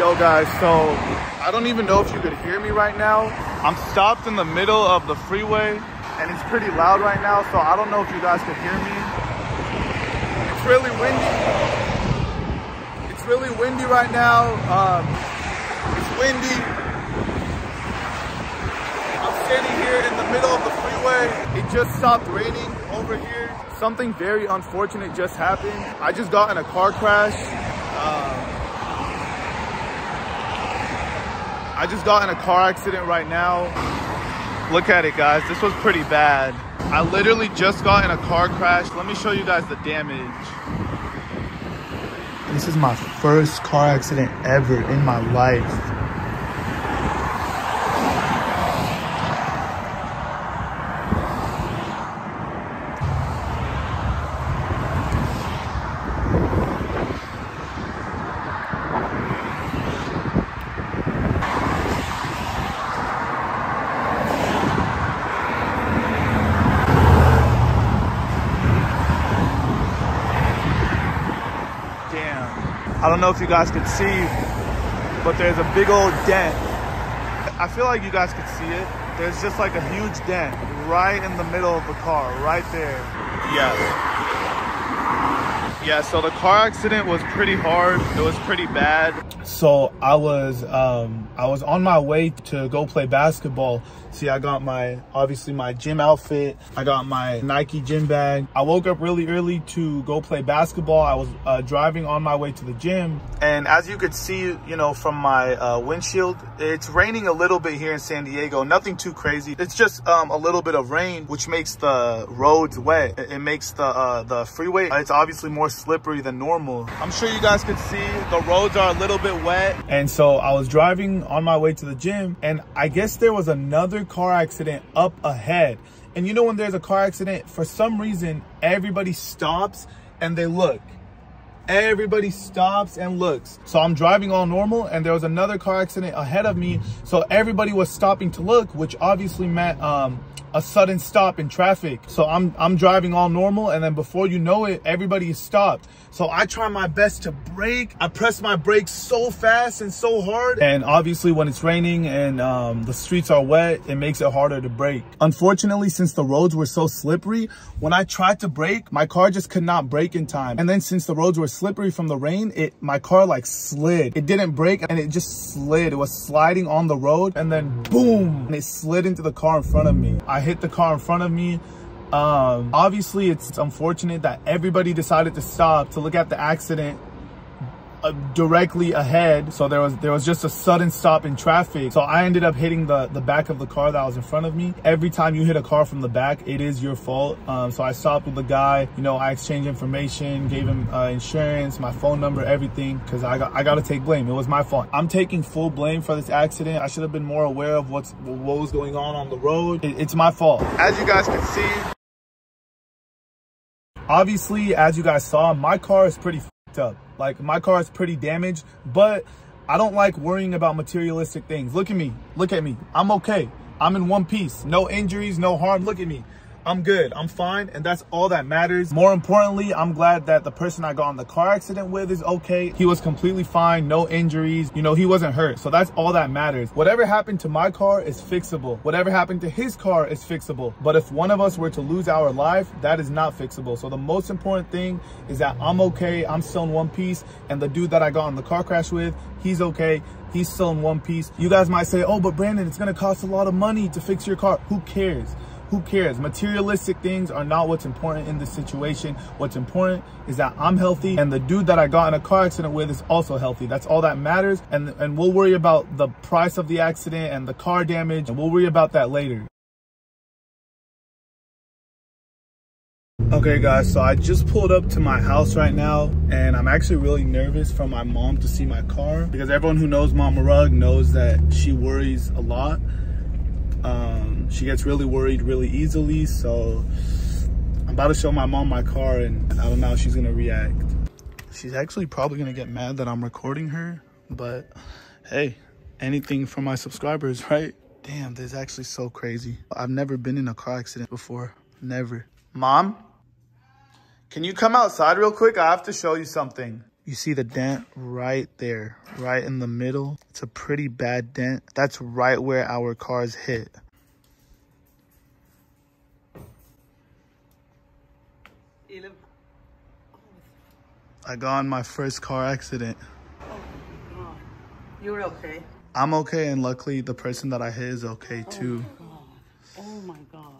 Yo guys, so I don't even know if you could hear me right now. I'm stopped in the middle of the freeway and it's pretty loud right now, so I don't know if you guys could hear me. It's really windy. It's really windy right now. Um, it's windy. I'm standing here in the middle of the freeway. It just stopped raining over here. Something very unfortunate just happened. I just got in a car crash. I just got in a car accident right now. Look at it, guys. This was pretty bad. I literally just got in a car crash. Let me show you guys the damage. This is my first car accident ever in my life. Damn. I don't know if you guys could see, but there's a big old dent. I feel like you guys could see it. There's just like a huge dent right in the middle of the car, right there. Yeah. Yeah, so the car accident was pretty hard. It was pretty bad. So I was um I was on my way to go play basketball. See, I got my obviously my gym outfit. I got my Nike gym bag. I woke up really early to go play basketball. I was uh, driving on my way to the gym. And as you could see, you know, from my uh, windshield, it's raining a little bit here in San Diego. Nothing too crazy. It's just um, a little bit of rain, which makes the roads wet. It, makes the uh, the freeway, it's obviously more slippery than normal. I'm sure you guys could see the roads are a little bit wet. And so I was driving on my way to the gym and I guess there was another car accident up ahead. And you know when there's a car accident, for some reason, everybody stops and they look. Everybody stops and looks. So I'm driving all normal and there was another car accident ahead of me. So everybody was stopping to look, which obviously meant um, a sudden stop in traffic. So I'm I'm driving all normal and then before you know it, everybody is stopped. So I try my best to brake. I press my brakes so fast and so hard. And obviously when it's raining and um, the streets are wet, it makes it harder to brake. Unfortunately, since the roads were so slippery, when I tried to brake, my car just could not brake in time. And then since the roads were slippery from the rain, it my car like slid. It didn't brake and it just slid. It was sliding on the road and then boom, and it slid into the car in front of me. I hit the car in front of me. Um, obviously, it's, it's unfortunate that everybody decided to stop to look at the accident uh, directly ahead. So there was there was just a sudden stop in traffic. So I ended up hitting the the back of the car that was in front of me. Every time you hit a car from the back, it is your fault. Um, so I stopped with the guy. You know, I exchanged information, gave him uh, insurance, my phone number, everything, because I got I got to take blame. It was my fault. I'm taking full blame for this accident. I should have been more aware of what's what was going on on the road. It, it's my fault. As you guys can see. Obviously, as you guys saw, my car is pretty up. Like my car is pretty damaged, but I don't like worrying about materialistic things. Look at me. Look at me. I'm okay. I'm in one piece. No injuries, no harm. Look at me. I'm good. I'm fine. And that's all that matters. More importantly, I'm glad that the person I got in the car accident with is okay. He was completely fine. No injuries. You know, he wasn't hurt. So that's all that matters. Whatever happened to my car is fixable. Whatever happened to his car is fixable. But if one of us were to lose our life, that is not fixable. So the most important thing is that I'm okay. I'm still in one piece. And the dude that I got in the car crash with, he's okay. He's still in one piece. You guys might say, oh, but Brandon, it's to cost a lot of money to fix your car. Who cares? Who cares? Materialistic things are not what's important in this situation. What's important is that I'm healthy and the dude that I got in a car accident with is also healthy. That's all that matters. And, and we'll worry about the price of the accident and the car damage and we'll worry about that later. Okay guys, so I just pulled up to my house right now and I'm actually really nervous for my mom to see my car because everyone who knows Mama Rug knows that she worries a lot. Um, she gets really worried really easily. So I'm about to show my mom my car and I don't know how she's gonna react. She's actually probably gonna get mad that I'm recording her, but hey, anything for my subscribers, right? Damn, this is actually so crazy. I've never been in a car accident before, never. Mom, can you come outside real quick? I have to show you something. You see the dent right there, right in the middle. It's a pretty bad dent. That's right where our cars hit. I got in my first car accident. Oh, You're okay. I'm okay, and luckily the person that I hit is okay oh, too. Oh my God. Oh my God.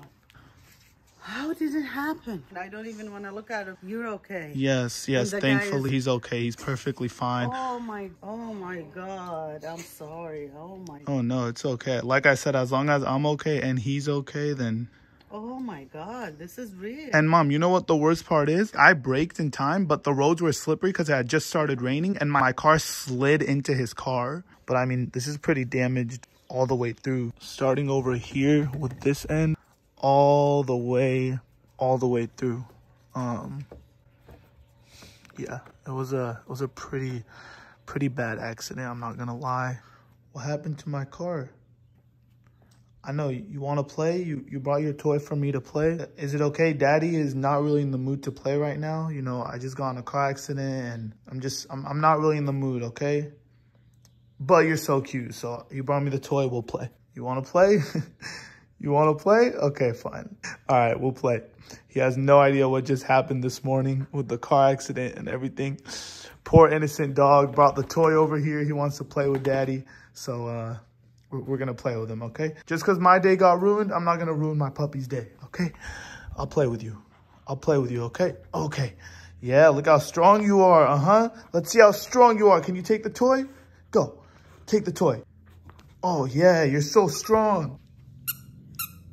How did it happen? I don't even want to look at him. You're okay. Yes, yes, thankfully is- he's okay. He's perfectly fine. Oh my, oh my God. I'm sorry. Oh my, Oh no, it's okay. Like I said, as long as I'm okay and he's okay, then oh my God. This is real. And mom, you know what the worst part is? I braked in time, but the roads were slippery because it had just started raining and my car slid into his car. But I mean, this is pretty damaged all the way through. Starting over here with this end, all the way, all the way through. Um, yeah, it was a, it was a pretty, pretty bad accident. I'm not gonna lie. What happened to my car? I know you want to play. You you brought your toy for me to play. Is it okay? Daddy is not really in the mood to play right now. You know, I just got in a car accident and I'm just I'm I'm not really in the mood, okay? But you're so cute. So you brought me the toy, we'll play. You want to play? you want to play? Okay, fine. All right, we'll play. He has no idea what just happened this morning with the car accident and everything. Poor innocent dog brought the toy over here. He wants to play with daddy. So uh we're, gonna play with him, okay? Just because my day got ruined, I'm not gonna ruin my puppy's day, okay? I'll play with you. I'll play with you, okay? Okay. Yeah, look how strong you are, uh-huh. Let's see how strong you are. Can you take the toy? Go. Take the toy. Oh, yeah, you're so strong.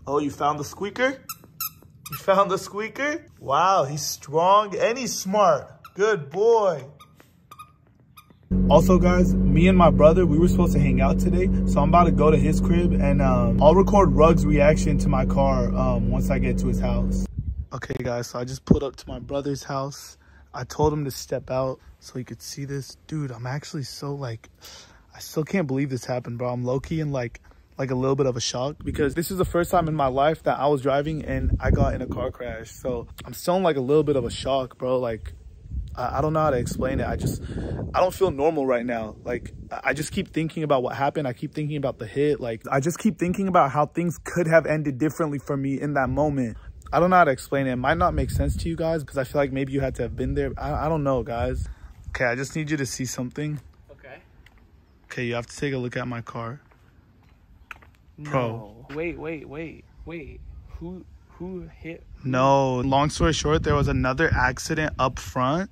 Oh, you found the squeaker? You found the squeaker? Wow, he's strong and he's smart. Good boy. Also, guys, me and my brother, we were supposed to hang out today. So I'm about to go to his crib and um, I'll record Rug's reaction to my car um, once I get to his house. Okay, guys, so I just pulled up to my brother's house. I told him to step out so he could see this. Dude, I'm actually so like, I still can't believe this happened, bro. I'm low-key in like, like a little bit of a shock because this is the first time in my life that I was driving and I got in a car crash. So I'm still in like a little bit of a shock, bro. Like, I don't know how to explain it. I just, I don't feel normal right now. Like, I just keep thinking about what happened. I keep thinking about the hit. Like, I just keep thinking about how things could have ended differently for me in that moment. I don't know how to explain it. It might not make sense to you guys because I feel like maybe you had to have been there. I, I don't know, guys. Okay, I just need you to see something. Okay. Okay, you have to take a look at my car. Bro. Wait, wait, wait, wait. Who who hit? No, long story short, there was another accident up front.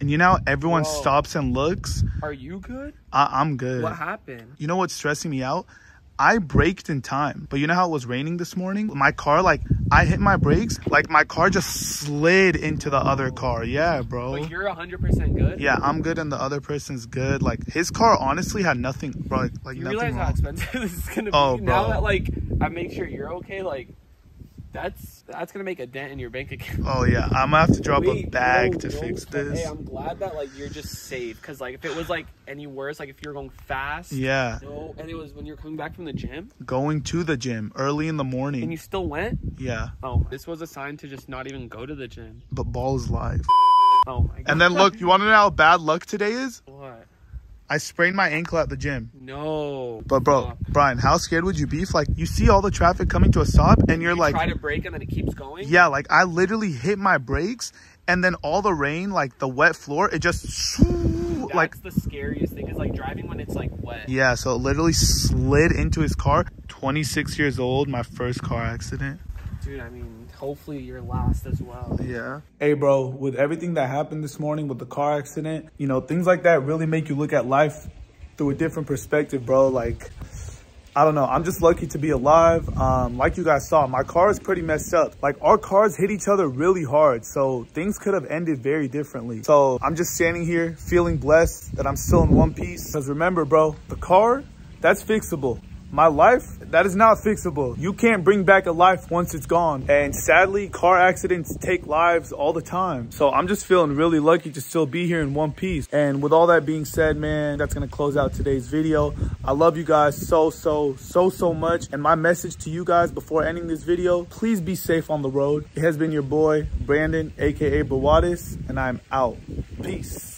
And you know, how everyone Whoa. stops and looks. Are you good? I, I'm good. What happened? You know what's stressing me out? I braked in time, but you know how it was raining this morning? My car, like, I hit my brakes, like, my car just slid into the other car. Yeah, bro. But you're hundred percent good. Yeah, I'm good, and the other person's good. Like, his car honestly had nothing, bro. Like, like You nothing realize how expensive this is gonna be. Oh, Now that like I make sure you're okay, like that's that's gonna make a dent in your bank account. Oh, yeah. I'm gonna have to drop a bag no, to no, fix but, this. Hey, I'm glad that like you're just safe. Cause like if it was like any worse, like if you're going fast. Yeah. No, and it was when you're coming back from the gym Going to the gym early in the morning, and you still went. Yeah. Oh, this was a sign to just not even go to the gym. But ball is live. Oh my god. And then look, you want to know how bad luck today is? I sprained my ankle at the gym. No. But bro. Brian, how scared would you be if like you see all the traffic coming to a stop and you're You like, try to break and then it keeps going. yeah, like I literally hit my brakes and then all the rain, like the wet floor, it just That's like the scariest thing is like driving when it's like wet. yeah, so it literally slid into his car. 26 years old, my first car accident. Dude, I mean, hopefully you're last as well. Yeah. Hey, bro, with everything that happened this morning with the car accident, you know, things like that really make you look at life through a different perspective, bro. Like, I don't know. I'm just lucky to be alive. Um, like you guys saw, my car is pretty messed up. Like, our cars hit each other really hard. So things could have ended very differently. So I'm just standing here feeling blessed that I'm still in one piece. Because remember, bro, the car, that's fixable. My life, that is not fixable. You can't bring back a life once it's gone. And sadly, car accidents take lives all the time. So I'm just feeling really lucky to still be here in one piece. And with all that being said, man, that's gonna close out today's video. I love you guys so, so, so, so much. And my message to you guys before ending this video, please be safe on the road. It has been your boy, Brandon, AKA Brawadis, and I'm out. Peace.